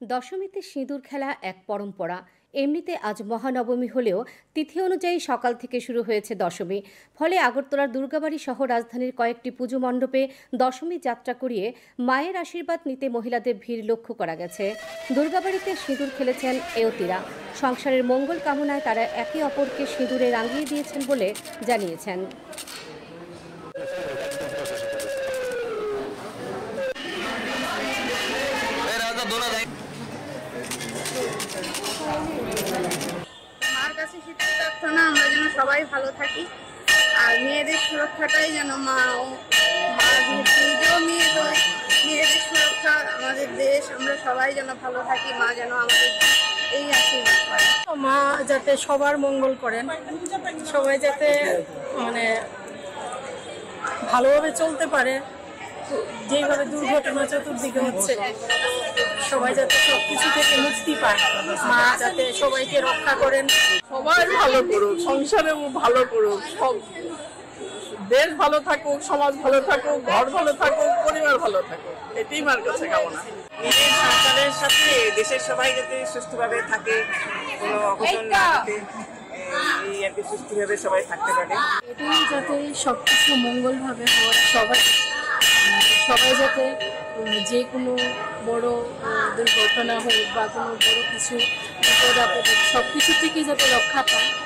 দশমীতে সিঁদুর খেলা এক পরম্পরা। এমনিতে আজ মহানবমী হলেও তিথি অনুযায়ী সকাল থেকে শুরু হয়েছে দশমী। ফলে আগরতলার দুর্গাবাড়ি সহ রাজধানীর কয়েকটি পুজো মণ্ডপে দশমী যাত্রা করিয়ে মায়ের আশীর্বাদ নিতে মহিলাদের ভিড় লক্ষ্য করা গেছে। দুর্গাবাড়িতে সিঁদুর খেলেছেন এওতিরা সংসারের মঙ্গল কামনায় তারা একে অপরকে সিঁদুরে রাঙিয়ে দিয়েছেন বলে জানিয়েছেন। মার কাছে শীতের প্রার্থনা, আমরা যেন সবাই ভালো থাকি। আর মেয়েদের সুরক্ষাটাই যেন মা মা নিজেও মেয়ে তো মেয়েদের সুরক্ষা আমাদের দেশ, আমরা সবাই যেন ভালো থাকি, মা যেন আমাদের এই আশীর্বাদ করে মা যাতে সবার মঙ্গল করেন, সবাই যাতে মানে ভালোভাবে চলতে পারে যেভাবে দুর্ঘটনা চতুর্দিকে হচ্ছে। সবাই যাতে সবকিছু থেকে মুক্তি পায়। মা যাতে সবাইকে রক্ষা করেন। সবাই ভালো করুক সংসারে ভালো করুক সব দেশ ভালো থাকুক সমাজ ভালো থাকুক ঘর ভালো থাকুক পরিবার ভালো থাকুক এটাই মার কাছে কামনা। নিজের সরকারের সাথে দেশের সবাই যাতে সুস্থভাবে থাকে কোনো অঘটন না ঘটে এই আর কি সুস্থভাবে সবাই থাকতে পারে। এটাই যাতে সবকিছু মঙ্গলভাবে হয়। সবাই সবাই যাতে যে কোনো বড় দুর্ঘটনা হোক বা কোনো বড় কিছু বিপদ আপদ সব কিছু থেকে যাতে রক্ষা পায়।